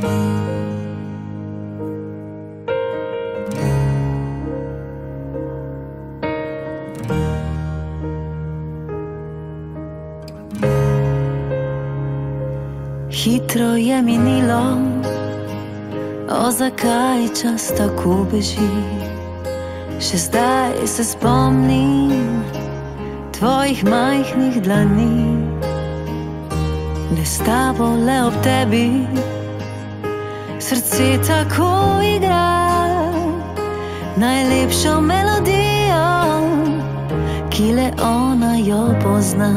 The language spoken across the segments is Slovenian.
Hitro je minilo, o zakaj čas tako beži. Še zdaj se spomnim tvojih majhnih dlani, ne stavo le ob tebi, srce tako igra, najlepšo melodijo, ki le ona jo pozna.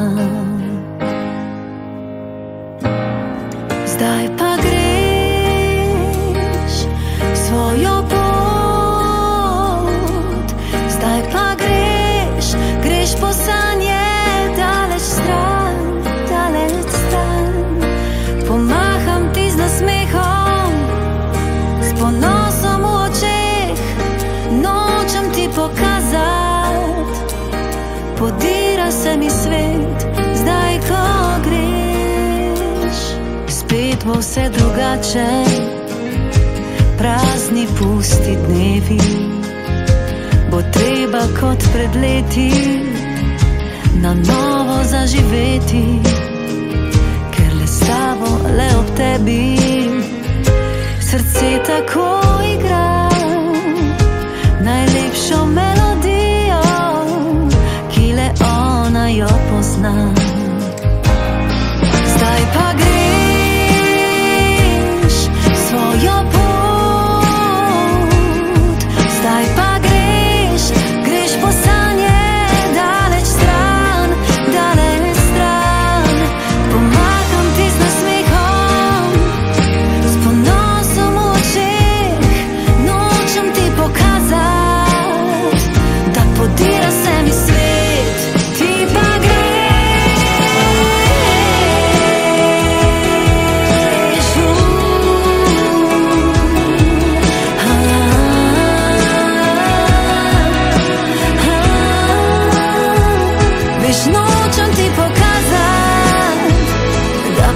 Zdaj pa podira se mi svet, zdaj ko greš. Spet bo vse drugače, prazni pusti dnevi. Bo treba kot pred leti na novo zaživeti, ker le s tabo, le ob tebi, srce tako sana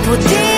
我听